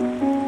Bye.